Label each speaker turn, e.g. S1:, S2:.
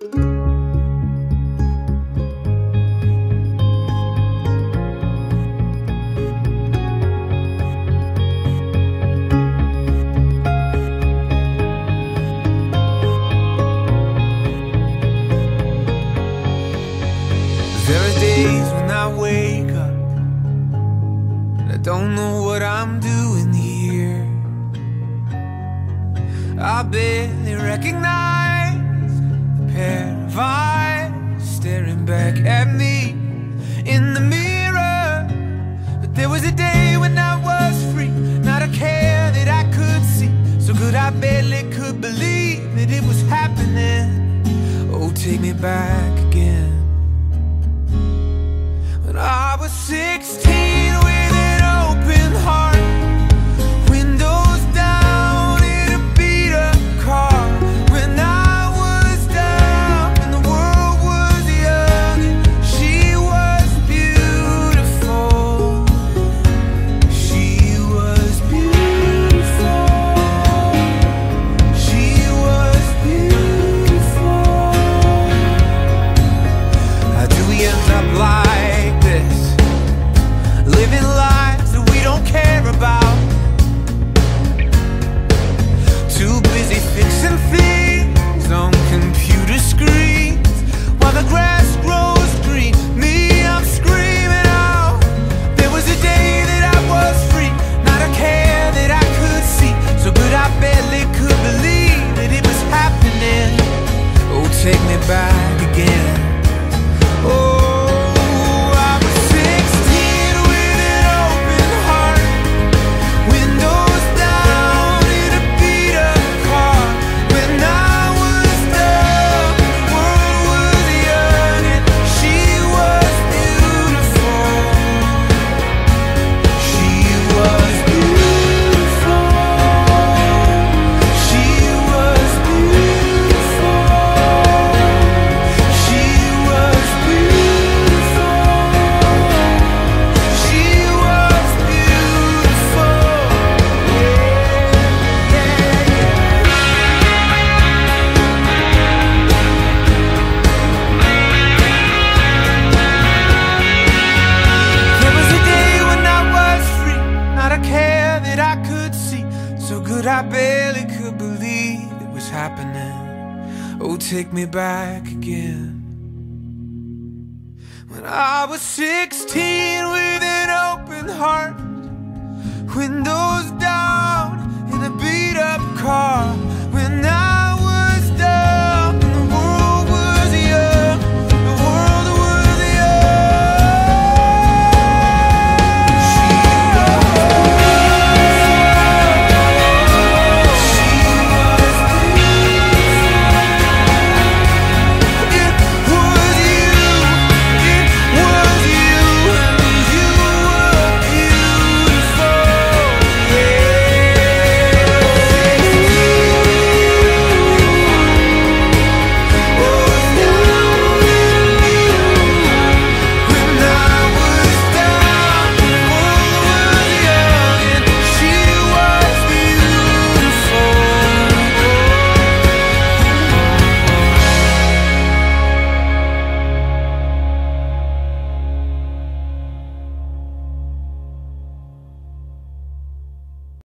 S1: There are days when I wake up and I don't know what I'm doing here. I barely recognize barely could believe that it was happening. Oh, take me back. back again. happening. Oh, take me back again. When I was 16 with an open heart, when those